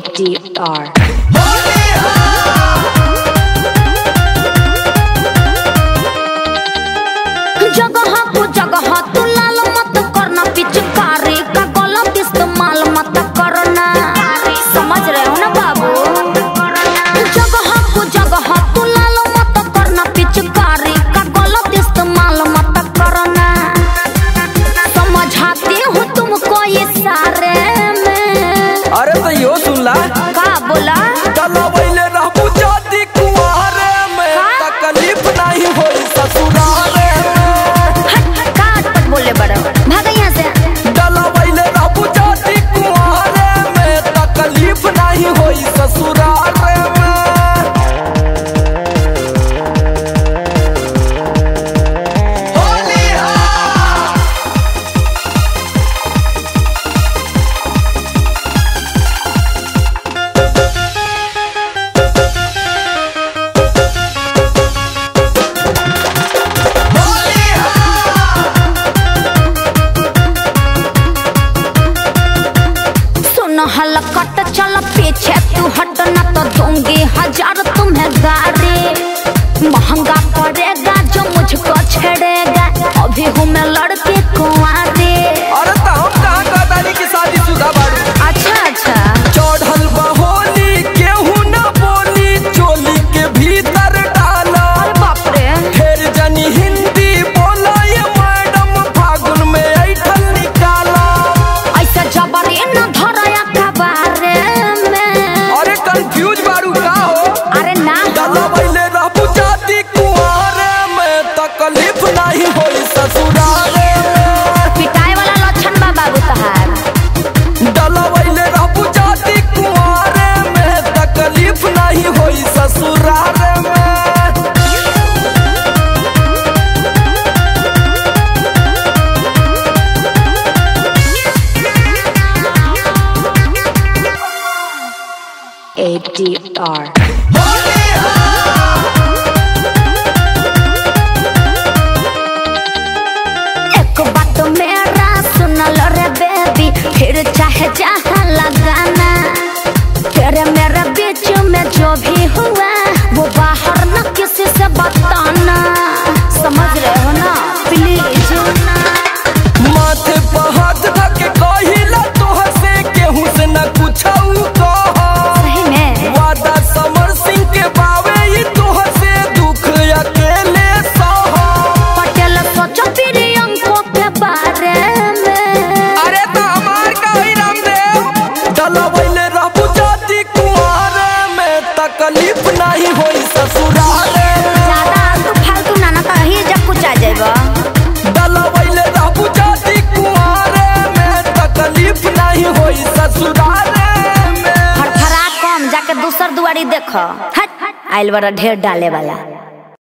big deep star. हलकट चल पीछे तू हट तकलीफ़ नहीं होई ससुराल। में पिटाई वाला लक्षण बा बाबू डलवैले रहबू जाति कुंवारे में तकलीफ़ नहीं होई ससुराल ADR. रखा। हट आइल बड़ा ढेर डाले वाला।